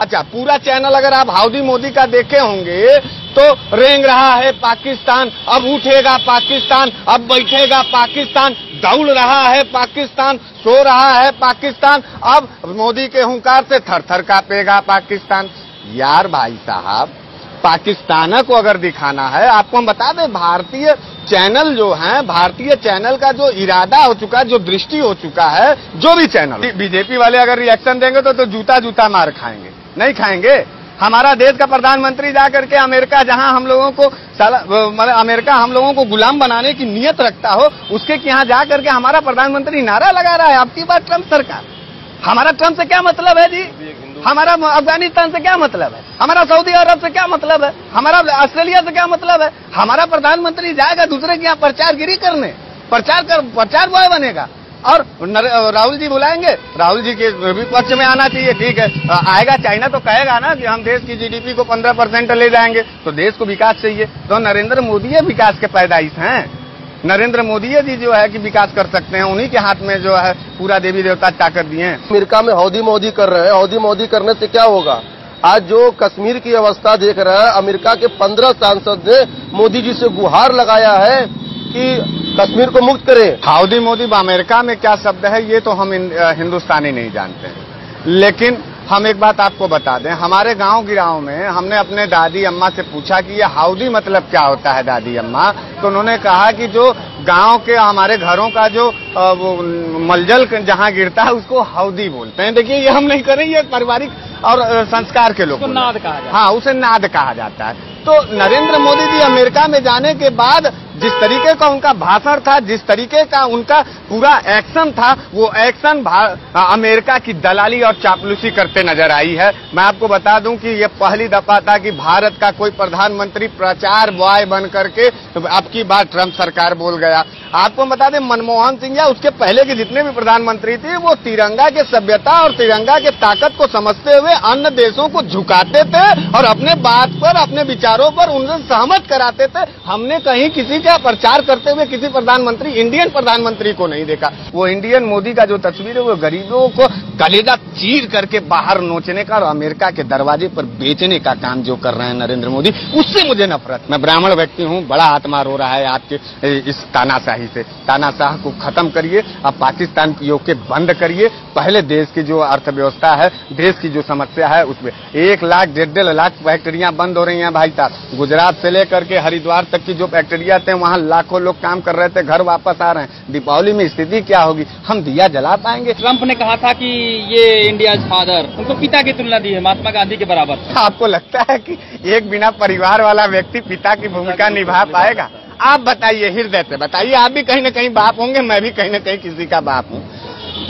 अच्छा पूरा चैनल अगर आप हाउदी मोदी का देखे होंगे तो रेंग रहा है पाकिस्तान अब उठेगा पाकिस्तान अब बैठेगा पाकिस्तान दौड़ रहा है पाकिस्तान सो रहा है पाकिस्तान अब मोदी के हुंकार से थर थर कांपेगा पाकिस्तान। यार भाई साहब पाकिस्तान को अगर दिखाना है आपको हम बता दें भारतीय चैनल जो है भारतीय चैनल का जो इरादा हो चुका है जो दृष्टि हो चुका है जो भी चैनल बीजेपी वाले अगर रिएक्शन देंगे तो, तो जूता जूता मार खाएँगे। नहीं खाएँगे। हमारा देश का प्रधानमंत्री जा करके अमेरिका, जहाँ हम लोगों को मतलब अमेरिका, हम लोगों को गुलाम बनाने की नियत रखता हो, उसके यहाँ जा करके हमारा प्रधानमंत्री नारा लगा रहा है? आपकी बात ट्रंप सरकार। हमारा ट्रंप से क्या मतलब है जी? हमारा अफ़गानिस्तान से क्या मतलब है? हमारा सऊदी अरब से क्या मतलब है? हमारा ऑस्ट्रेलिया से क्या मतलब है? हमारा प्रधानमंत्री जाएगा दूसरे के यहाँ प्रचार गिरी करने। प्रचार कर, प्रचार बॉय बनेगा। और राहुल जी बुलाएँगे। राहुल जी के विपक्ष में आना चाहिए, ठीक है। आएगा चाइना तो कहेगा ना कि हम देश की जीडीपी को 15 परसेंट ले जाएँगे तो देश को विकास चाहिए। तो नरेंद्र मोदी विकास के पैदाइश हैं। नरेंद्र मोदी जी जो है कि विकास कर सकते हैं, उन्हीं के हाथ में जो है पूरा देवी देवता ताकत दिए हैं। अमेरिका में हौदी मोदी कर रहे हैं। हौदी मोदी करने से क्या होगा? आज जो कश्मीर की अवस्था देख रहा है, अमेरिका के पंद्रह सांसद ने मोदी जी से गुहार लगाया है कि कश्मीर को मुक्त करे। हाउदी मोदी अमेरिका में क्या शब्द है ये तो हम हिंदुस्तानी नहीं जानते। लेकिन हम एक बात आपको बता दें हमारे गाँव गिराव में हमने अपने दादी अम्मा से पूछा कि ये हाउदी मतलब क्या होता है दादी अम्मा? तो उन्होंने कहा कि जो गाँव के हमारे घरों का जो वो मलजल जहाँ गिरता है उसको हाउदी बोलते हैं। देखिए ये हम नहीं करें ये पारिवारिक और संस्कार के लोग नाद कहा जाता हाँ उसे नाद कहा जाता है। तो नरेंद्र मोदी जी अमेरिका में जाने के बाद जिस तरीके का उनका भाषण था, जिस तरीके का उनका पूरा एक्शन था, वो एक्शन अमेरिका की दलाली और चापलूसी करते नज़र आई है। मैं आपको बता दूँ कि ये पहली दफ़ा था कि भारत का कोई प्रधानमंत्री प्रचार बॉय बन करके अब की ट्रंप सरकार बोल गया। आपको बता दें, मनमोहन सिंह या उसके पहले के जितने भी प्रधानमंत्री थे, वो तिरंगा के सभ्यता और तिरंगा के ताकत को समझते हुए अन्य देशों को झुकाते थे और अपने बात पर, अपने विचारों पर उनसे सहमत कराते थे। हमने कहीं किसी का प्रचार करते हुए किसी प्रधानमंत्री, इंडियन प्रधानमंत्री को नहीं देखा। वो इंडियन मोदी का जो तस्वीर है, वो गरीबों को कलेजा चीर करके बाहर नोचने का और अमेरिका के दरवाजे पर बेचने का काम जो कर रहे हैं नरेंद्र मोदी, उससे मुझे नफरत। मैं ब्राह्मण व्यक्ति हूँ, बड़ा आत्मा रो रहा है आपके इस तानाशाही से। तानाशाह को खत्म करिए, अब पाकिस्तान की योग के बंद करिए। पहले देश की जो अर्थव्यवस्था है, देश की जो समस्या है, उसमें एक लाख, डेढ़ डेढ़ लाख फैक्ट्रियाँ बंद हो रही हैं भाई साहब गुजरात से लेकर के हरिद्वार तक की जो फैक्ट्रिया थे वहाँ लाखों लोग काम कर रहे थे घर वापस आ रहे हैं। दीपावली में स्थिति क्या होगी? हम दिया जला पाएँगे। ट्रंप ने कहा था कि ये इंडिया फादर। उनको पिता की तुलना दी है महात्मा गांधी के बराबर। आपको लगता है कि एक बिना परिवार वाला व्यक्ति पिता की भूमिका निभा पाएगा? आप बताइए हृदय से बताइए। आप भी कहीं ना कहीं बाप होंगे मैं भी कहीं ना कहीं किसी का बाप हूँ।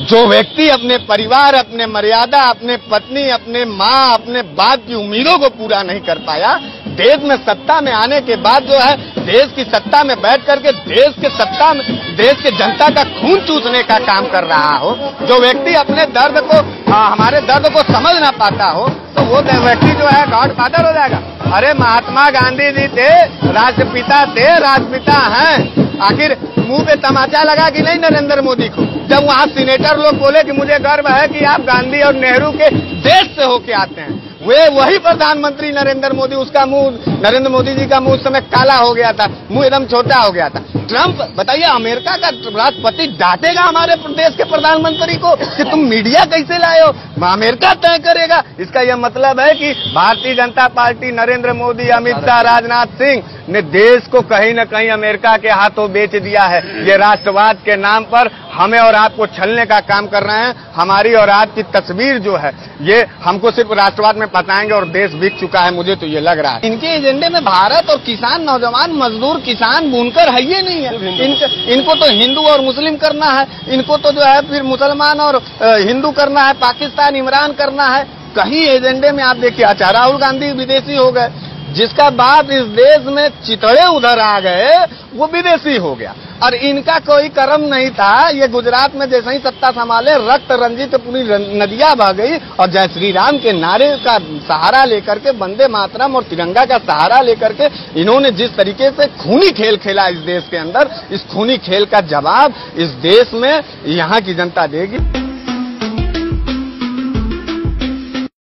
जो व्यक्ति अपने परिवार अपने मर्यादा अपने पत्नी अपने माँ अपने बाप की उम्मीदों को पूरा नहीं कर पाया देश में सत्ता में आने के बाद जो है देश की सत्ता में बैठ करके देश के सत्ता में देश के जनता का खून चूसने का काम कर रहा हो जो व्यक्ति अपने दर्द को आ, हमारे दर्द को समझ ना पाता हो तो वो व्यक्ति जो है गॉड फादर हो जाएगा। अरे महात्मा गांधी जी थे राष्ट्रपिता थे राष्ट्रपिता हैं। आखिर मुँह पे तमाचा लगा कि नहीं नरेंद्र मोदी को? जब वहाँ सीनेटर लोग बोले कि मुझे गर्व है कि आप गांधी और नेहरू के देश से होके आते हैं। वे वही प्रधानमंत्री नरेंद्र मोदी उसका मुँह नरेंद्र मोदी जी का मुँह उस समय काला हो गया था मुँह एकदम छोटा हो गया था। ट्रंप बताइए अमेरिका का राष्ट्रपति डांटेगा हमारे देश के प्रधानमंत्री को कि तुम मीडिया कैसे लाए हो? अमेरिका तय करेगा। इसका यह मतलब है कि भारतीय जनता पार्टी नरेंद्र मोदी अमित शाह राजनाथ सिंह ने देश को कहीं न कहीं अमेरिका के हाथों बेच दिया है। ये राष्ट्रवाद के नाम पर हमें और आपको छलने का काम कर रहे हैं। हमारी और आपकी तस्वीर जो है ये हमको सिर्फ़ राष्ट्रवाद में पताएँगे और देश बिक चुका है मुझे तो ये लग रहा है। इनके एजेंडे में भारत और किसान नौजवान मजदूर किसान बुनकर है ये नहीं है। इनके, इनको तो हिंदू और मुस्लिम करना है इनको तो जो है फिर मुसलमान और हिंदू करना है पाकिस्तान इमरान करना है। कहीं एजेंडे में आप देखिए अच्छा राहुल गांधी विदेशी हो गए जिसका बाप इस देश में चितड़े उधर आ गए, वो विदेशी हो गया। और इनका कोई कर्म नहीं था। ये गुजरात में जैसे ही सत्ता संभाले, रक्त रंजित पूरी नदियाँ बह गई और जय श्री राम के नारे का सहारा लेकर के, वंदे मातरम और तिरंगा का सहारा लेकर के, इन्होंने जिस तरीके से खूनी खेल खेला इस देश के अंदर, इस खूनी खेल का जवाब इस देश में यहाँ की जनता देगी।